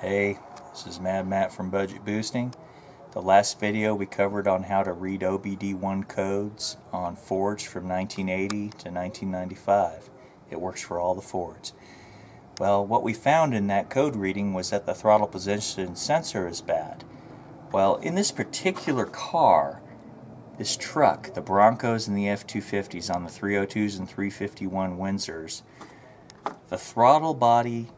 Hey, this is Mad Matt from Budget Boosting. The last video we covered on how to read OBD1 codes on Fords from 1980 to 1995. It works for all the Fords. Well, what we found in that code reading was that the throttle position sensor is bad. Well, in this particular car, this truck, the Broncos and the F-250s on the 302s and 351 Windsors, the throttle body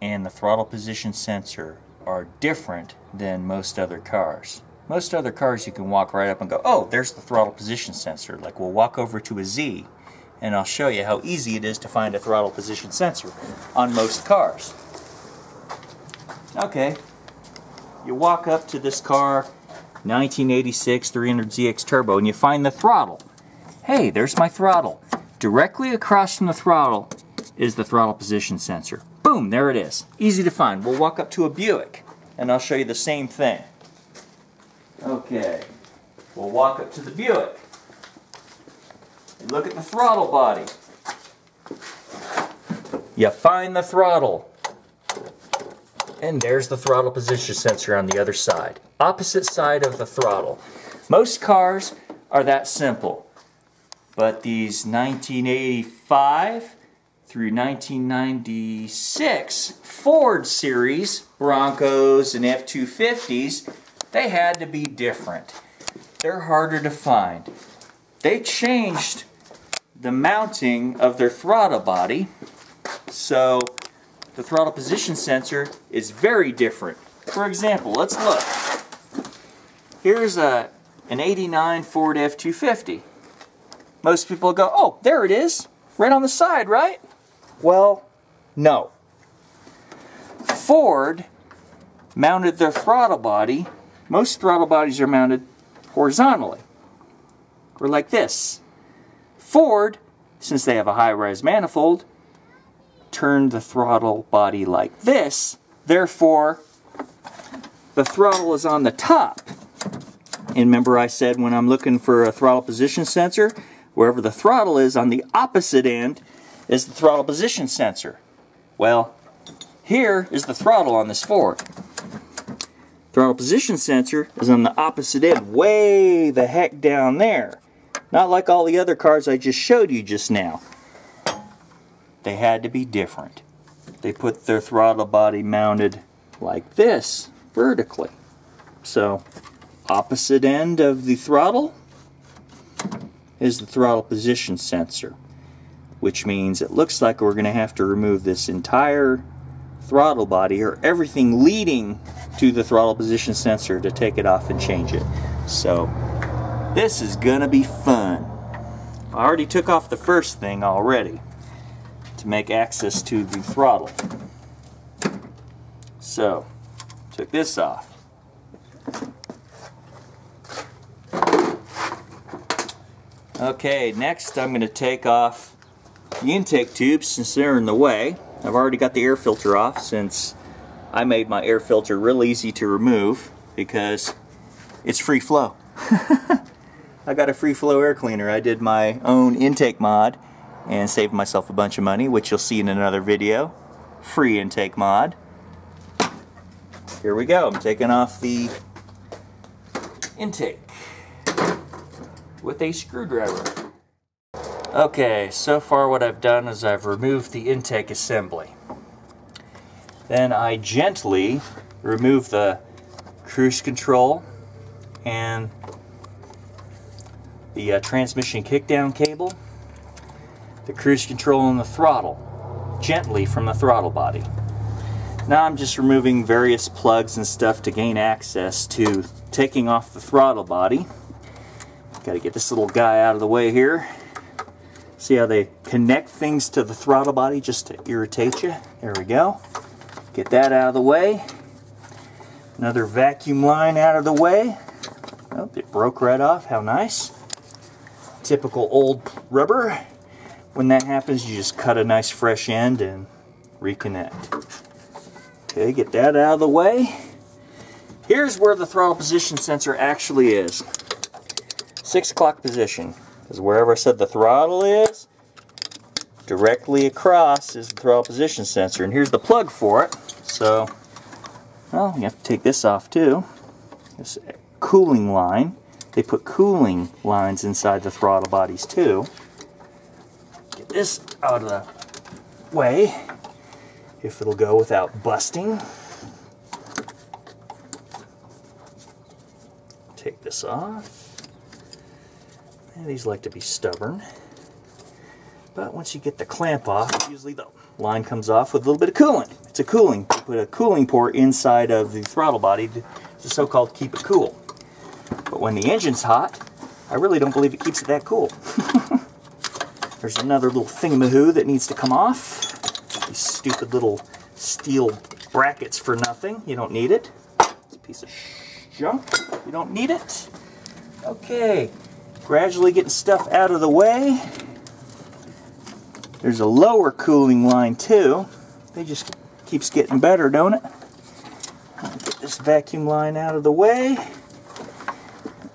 and the throttle position sensor are different than most other cars. Most other cars you can walk right up and go, oh, there's the throttle position sensor. Like we'll walk over to a Z and I'll show you how easy it is to find a throttle position sensor on most cars. Okay, you walk up to this car, 1986 300ZX Turbo, and you find the throttle. Hey, there's my throttle. Directly across from the throttle is the throttle position sensor. Boom, there it is. Easy to find. We'll walk up to a Buick and I'll show you the same thing. Okay, we'll walk up to the Buick. Look at the throttle body. You find the throttle. And there's the throttle position sensor on the other side. Opposite side of the throttle. Most cars are that simple. But these 1985 through 1996 Ford series Broncos and F-250s, they had to be different. They're harder to find. They changed the mounting of their throttle body, so the throttle position sensor is very different. For example, let's look. Here's a, an 89 Ford F-250. Most people go, oh, there it is, right on the side, right? Well, no. Ford mounted their throttle body, most throttle bodies are mounted horizontally, or like this. Ford, since they have a high-rise manifold, turned the throttle body like this, therefore the throttle is on the top. And remember I said when I'm looking for a throttle position sensor, wherever the throttle is on the opposite end is the throttle position sensor. Well, here is the throttle on this Ford. Throttle position sensor is on the opposite end, way the heck down there. Not like all the other cars I just showed you just now. They had to be different. They put their throttle body mounted like this, vertically. So, opposite end of the throttle is the throttle position sensor which means it looks like we're going to have to remove this entire throttle body or everything leading to the throttle position sensor to take it off and change it. So this is going to be fun. I already took off the first thing already to make access to the throttle. So, took this off. Okay, next I'm going to take off the intake tubes since they're in the way. I've already got the air filter off since I made my air filter real easy to remove because it's free flow. I got a free flow air cleaner. I did my own intake mod and saved myself a bunch of money, which you'll see in another video. Free intake mod. Here we go. I'm taking off the intake with a screwdriver. Okay, so far what I've done is I've removed the intake assembly. Then I gently remove the cruise control and the uh, transmission kickdown cable, the cruise control and the throttle, gently from the throttle body. Now I'm just removing various plugs and stuff to gain access to taking off the throttle body. Got to get this little guy out of the way here. See how they connect things to the throttle body just to irritate you? There we go. Get that out of the way. Another vacuum line out of the way. Oh, it broke right off. How nice. Typical old rubber. When that happens, you just cut a nice fresh end and reconnect. Okay, get that out of the way. Here's where the throttle position sensor actually is. 6 o'clock position. Because wherever I said the throttle is, directly across is the throttle position sensor. And here's the plug for it. So Well, you have to take this off too. This cooling line. They put cooling lines inside the throttle bodies too. Get this out of the way, if it'll go without busting. Take this off. And these like to be stubborn. But once you get the clamp off, usually the line comes off with a little bit of coolant. It's a cooling. You put a cooling port inside of the throttle body to so-called keep it cool. But when the engine's hot, I really don't believe it keeps it that cool. There's another little thingamahoo that needs to come off. These stupid little steel brackets for nothing. You don't need it. It's a piece of junk. You don't need it. Okay, gradually getting stuff out of the way. There's a lower cooling line too. They just keeps getting better, don't it? Get this vacuum line out of the way.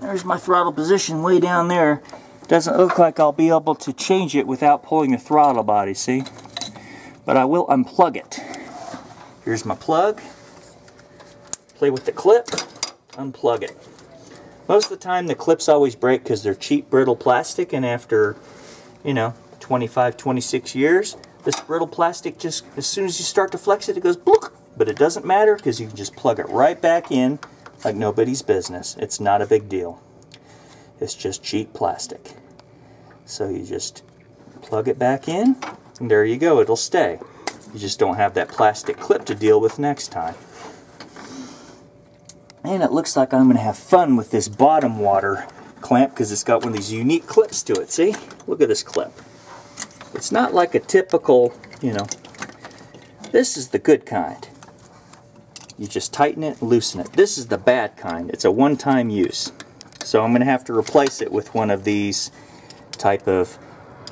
There's my throttle position way down there. Doesn't look like I'll be able to change it without pulling the throttle body, see? But I will unplug it. Here's my plug. Play with the clip, unplug it. Most of the time the clips always break because they're cheap brittle plastic and after, you know, 25, 26 years, this brittle plastic just, as soon as you start to flex it, it goes blook. But it doesn't matter because you can just plug it right back in like nobody's business. It's not a big deal. It's just cheap plastic. So you just plug it back in, and there you go, it'll stay. You just don't have that plastic clip to deal with next time. And it looks like I'm going to have fun with this bottom water clamp because it's got one of these unique clips to it. See? Look at this clip. It's not like a typical, you know, this is the good kind. You just tighten it, loosen it. This is the bad kind. It's a one-time use. So I'm going to have to replace it with one of these type of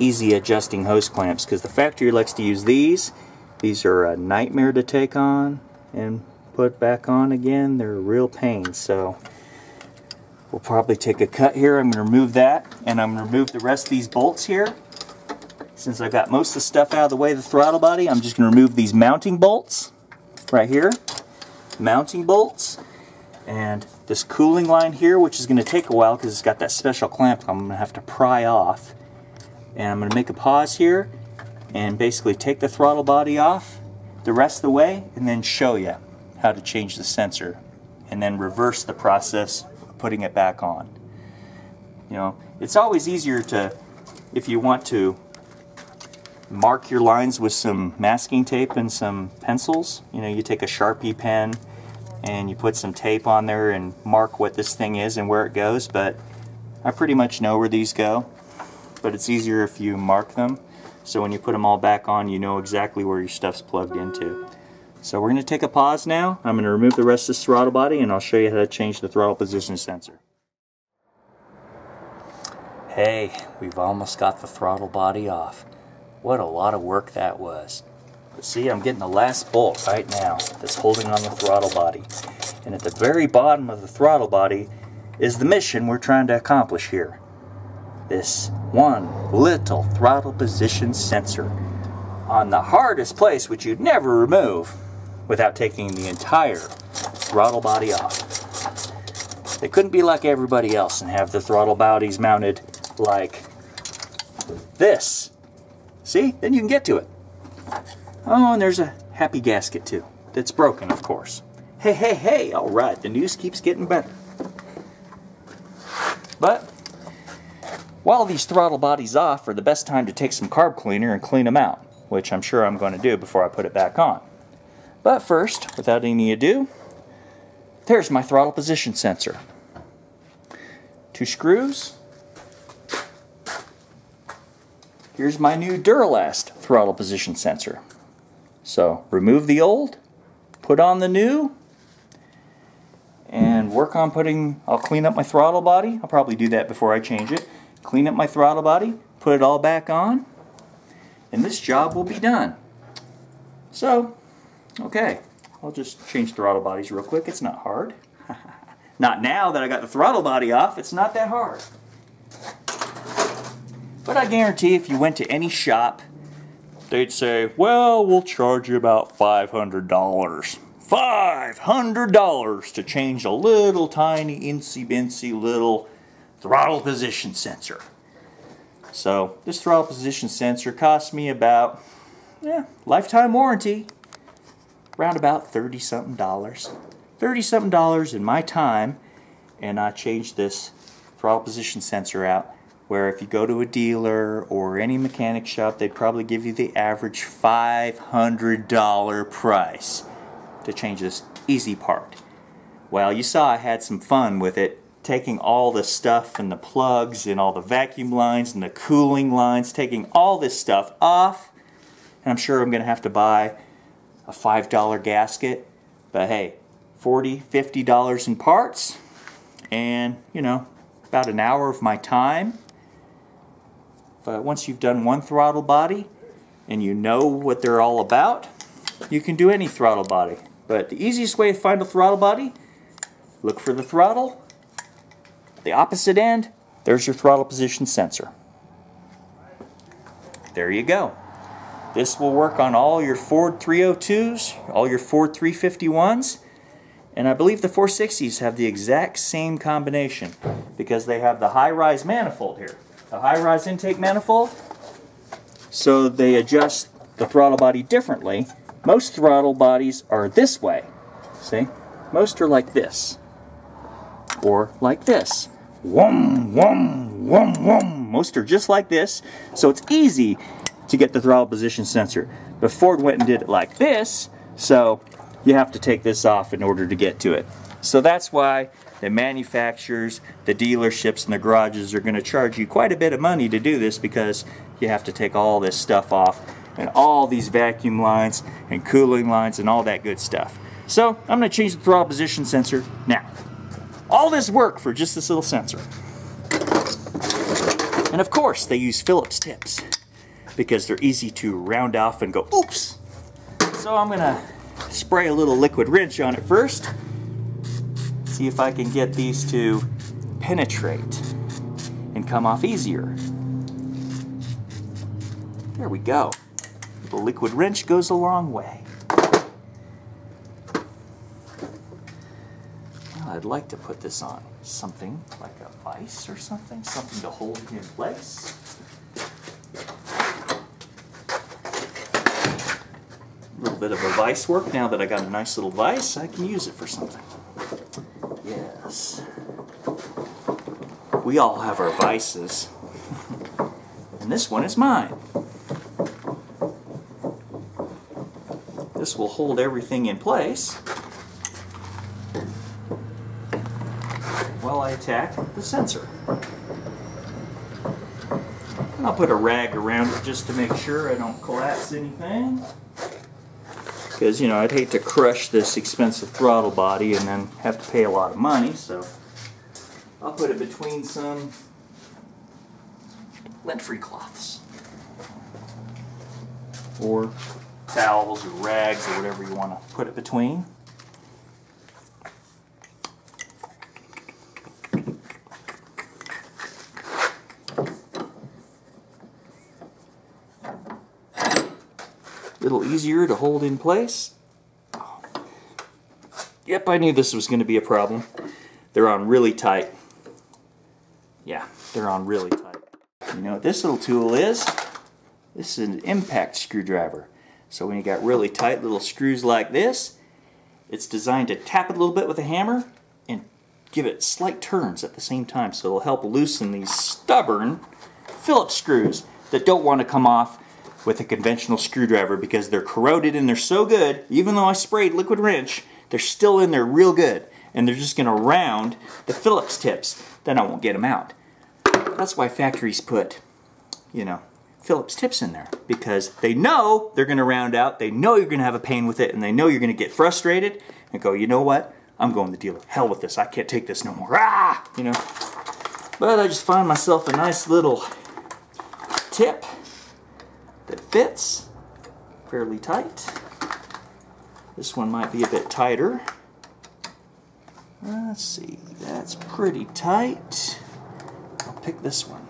easy adjusting hose clamps because the factory likes to use these. These are a nightmare to take on and put back on again. They're a real pain. So we'll probably take a cut here. I'm going to remove that and I'm going to remove the rest of these bolts here since I've got most of the stuff out of the way of the throttle body, I'm just going to remove these mounting bolts right here. Mounting bolts. And this cooling line here, which is going to take a while because it's got that special clamp I'm going to have to pry off. And I'm going to make a pause here and basically take the throttle body off the rest of the way and then show you how to change the sensor and then reverse the process of putting it back on. You know, it's always easier to, if you want to mark your lines with some masking tape and some pencils. You know, you take a Sharpie pen and you put some tape on there and mark what this thing is and where it goes, but I pretty much know where these go. But it's easier if you mark them, so when you put them all back on, you know exactly where your stuff's plugged into. So we're going to take a pause now. I'm going to remove the rest of this throttle body and I'll show you how to change the throttle position sensor. Hey, we've almost got the throttle body off. What a lot of work that was. But see, I'm getting the last bolt right now that's holding on the throttle body. And at the very bottom of the throttle body is the mission we're trying to accomplish here. This one little throttle position sensor on the hardest place which you'd never remove without taking the entire throttle body off. They couldn't be like everybody else and have the throttle bodies mounted like this See? Then you can get to it. Oh, and there's a happy gasket too. That's broken, of course. Hey, hey, hey, all right, the news keeps getting better. But while these throttle bodies off are the best time to take some carb cleaner and clean them out, which I'm sure I'm going to do before I put it back on. But first, without any ado, there's my throttle position sensor. Two screws, here's my new Duralast throttle position sensor. So remove the old, put on the new, and work on putting, I'll clean up my throttle body. I'll probably do that before I change it. Clean up my throttle body, put it all back on, and this job will be done. So, okay, I'll just change throttle bodies real quick. It's not hard. not now that I got the throttle body off, it's not that hard. But I guarantee if you went to any shop, they'd say, well, we'll charge you about $500 $500 to change a little tiny incy bincy little throttle position sensor. So this throttle position sensor cost me about, yeah, lifetime warranty, around about 30 something dollars. 30 something dollars in my time and I changed this throttle position sensor out where if you go to a dealer or any mechanic shop they'd probably give you the average $500 price to change this easy part. Well you saw I had some fun with it taking all the stuff and the plugs and all the vacuum lines and the cooling lines taking all this stuff off and I'm sure I'm gonna have to buy a $5 gasket but hey 40 $50 in parts and you know about an hour of my time. But once you've done one throttle body and you know what they're all about you can do any throttle body. But the easiest way to find a throttle body look for the throttle the opposite end there's your throttle position sensor. There you go this will work on all your Ford 302s all your Ford 351s and I believe the 460s have the exact same combination because they have the high-rise manifold here. The high-rise intake manifold, so they adjust the throttle body differently. Most throttle bodies are this way, see? Most are like this, or like this. Whum, whum, whum, whum. Most are just like this, so it's easy to get the throttle position sensor. But Ford went and did it like this, so you have to take this off in order to get to it. So that's why the manufacturers, the dealerships, and the garages are going to charge you quite a bit of money to do this because you have to take all this stuff off and all these vacuum lines and cooling lines and all that good stuff. So I'm going to change the throttle position sensor now. All this work for just this little sensor. And of course they use Phillips tips because they're easy to round off and go oops. So I'm to spray a little liquid wrench on it first. See if I can get these to penetrate and come off easier. There we go. The liquid wrench goes a long way. Well, I'd like to put this on something like a vise or something, something to hold it in place. Bit of a vise work. Now that I got a nice little vise, I can use it for something. Yes. We all have our vices. and this one is mine. This will hold everything in place while I attack the sensor. I'll put a rag around it just to make sure I don't collapse anything because you know I'd hate to crush this expensive throttle body and then have to pay a lot of money so I'll put it between some lint-free cloths. Or towels or rags or whatever you want to put it between little easier to hold in place. Yep, I knew this was going to be a problem. They're on really tight. Yeah, they're on really tight. You know what this little tool is? This is an impact screwdriver. So when you got really tight little screws like this, it's designed to tap it a little bit with a hammer and give it slight turns at the same time. So it'll help loosen these stubborn Phillips screws that don't want to come off with a conventional screwdriver because they're corroded and they're so good, even though I sprayed liquid wrench, they're still in there real good. And they're just going to round the Phillips tips. Then I won't get them out. That's why factories put, you know, Phillips tips in there. Because they know they're going to round out, they know you're going to have a pain with it, and they know you're going to get frustrated and go, you know what? I'm going to the dealer. Hell with this. I can't take this no more. Ah! You know? But I just find myself a nice little tip that fits fairly tight. This one might be a bit tighter. Let's see, that's pretty tight. I'll pick this one.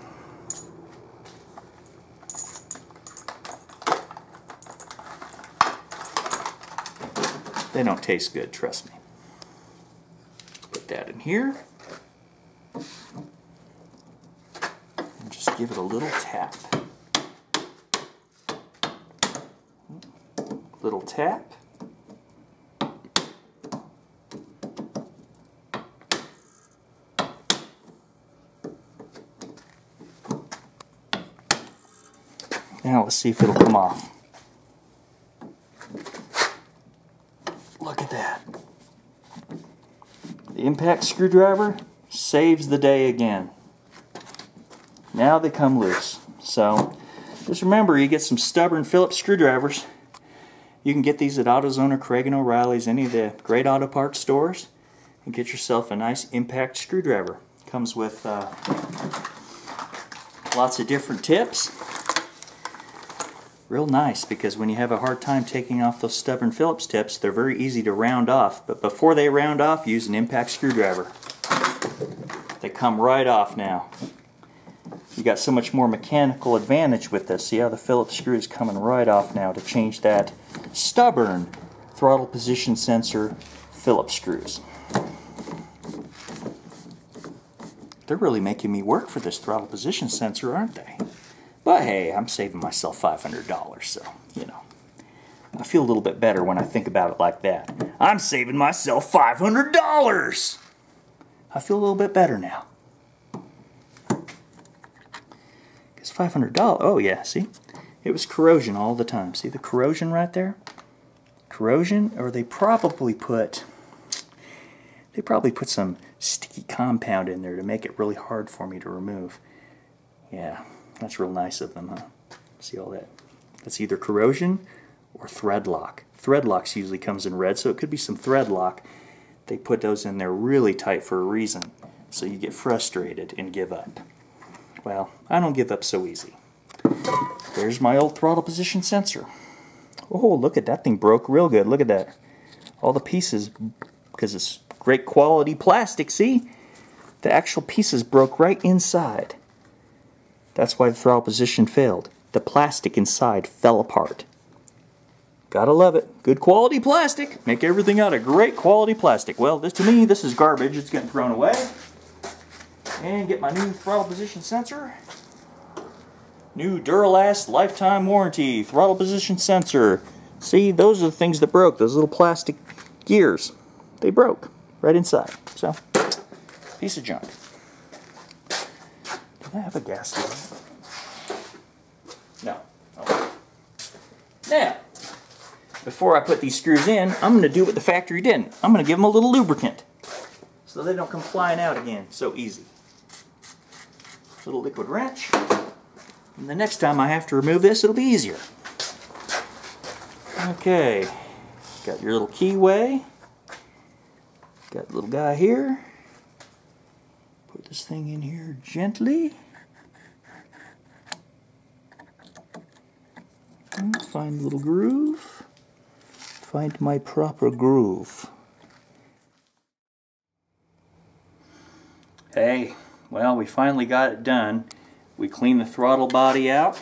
They don't taste good, trust me. Put that in here. And just give it a little tap. Little tap. Now let's see if it'll come off. Look at that. The impact screwdriver saves the day again. Now they come loose. So just remember you get some stubborn Phillips screwdrivers. You can get these at AutoZone or Kragen O'Reilly's, any of the great auto parts stores, and get yourself a nice impact screwdriver. Comes with uh, lots of different tips real nice because when you have a hard time taking off those stubborn Phillips tips, they're very easy to round off. But before they round off, use an impact screwdriver. They come right off now. You got so much more mechanical advantage with this. See how the Phillips screw is coming right off now to change that stubborn throttle position sensor Phillips screws. They're really making me work for this throttle position sensor, aren't they? But hey, I'm saving myself $500, so, you know. I feel a little bit better when I think about it like that. I'm saving myself $500! I feel a little bit better now. Because $500, oh yeah, see? It was corrosion all the time. See the corrosion right there? Corrosion, or they probably put, they probably put some sticky compound in there to make it really hard for me to remove. Yeah, that's real nice of them, huh? See all that? That's either corrosion or thread lock. Thread locks usually comes in red, so it could be some thread lock. They put those in there really tight for a reason, so you get frustrated and give up. Well, I don't give up so easy. There's my old throttle position sensor. Oh, look at that thing broke real good. Look at that. All the pieces, because it's great quality plastic, see? The actual pieces broke right inside. That's why the throttle position failed. The plastic inside fell apart. Gotta love it. Good quality plastic. Make everything out of great quality plastic. Well, this to me, this is garbage. It's getting thrown away. And get my new throttle position sensor. New Duralast lifetime warranty throttle position sensor. See, those are the things that broke. Those little plastic gears. They broke right inside. So, piece of junk. Do I have a gas No. Oh. Now, before I put these screws in, I'm going to do what the factory didn't. I'm going to give them a little lubricant so they don't come flying out again so easy. Little liquid wrench. And the next time I have to remove this, it'll be easier. Okay, got your little keyway. Got little guy here. Put this thing in here gently. Hmm, find a little groove. Find my proper groove. Hey, well, we finally got it done. We cleaned the throttle body out.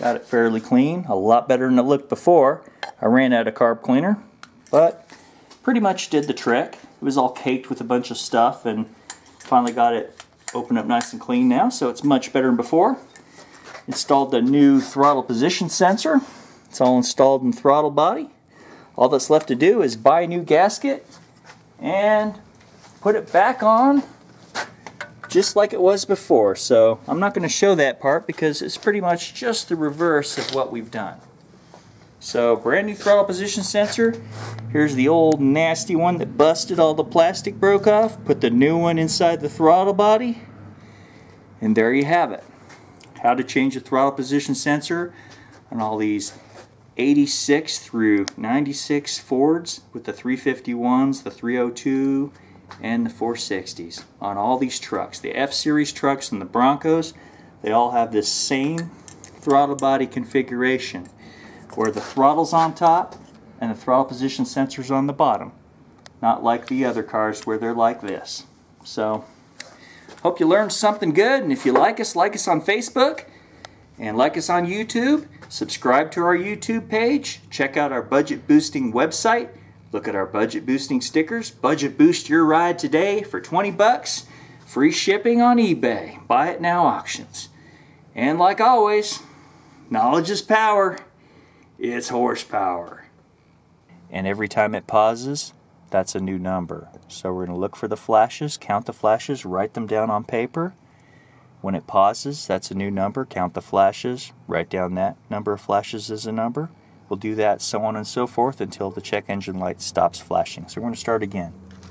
Got it fairly clean. A lot better than it looked before. I ran out of carb cleaner, but pretty much did the trick. It was all caked with a bunch of stuff and finally got it opened up nice and clean now, so it's much better than before. Installed the new throttle position sensor. It's all installed in the throttle body. All that's left to do is buy a new gasket and put it back on just like it was before. So I'm not going to show that part because it's pretty much just the reverse of what we've done. So brand new throttle position sensor. Here's the old nasty one that busted all the plastic broke off. Put the new one inside the throttle body. And there you have it. How to change a throttle position sensor on all these 86 through 96 Fords with the 351s, the 302, and the 460s on all these trucks. The F-Series trucks and the Broncos, they all have this same throttle body configuration where the throttle's on top and the throttle position sensor's on the bottom. Not like the other cars where they're like this. So, hope you learned something good, and if you like us, like us on Facebook, and like us on YouTube. Subscribe to our YouTube page. Check out our budget boosting website, Look at our budget boosting stickers. Budget boost your ride today for 20 bucks. Free shipping on eBay. Buy it now auctions. And like always, knowledge is power. It's horsepower. And every time it pauses, that's a new number. So we're going to look for the flashes, count the flashes, write them down on paper. When it pauses, that's a new number. Count the flashes, write down that number of flashes as a number. We'll do that so on and so forth until the check engine light stops flashing. So we're going to start again.